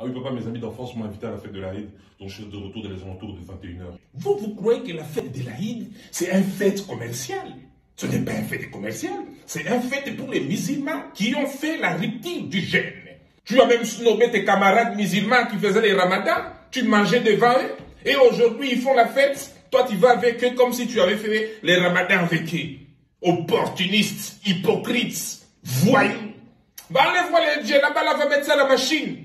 Ah oui, papa, mes amis d'enfance m'ont invité à la fête de l'Aïd, donc je suis de retour dans les alentours de 21h. Vous, vous croyez que la fête de l'Aïd, c'est un fête commercial? Ce n'est pas un fête commercial, c'est un fête pour les musulmans qui ont fait la rupture du jeûne. Tu as même snobé tes camarades musulmans qui faisaient les ramadans, tu mangeais devant eux, et aujourd'hui ils font la fête, toi tu vas avec eux comme si tu avais fait les ramadans avec eux. Opportunistes, hypocrites, voyous. Bah enlève-moi les là-bas là, va mettre ça à la machine.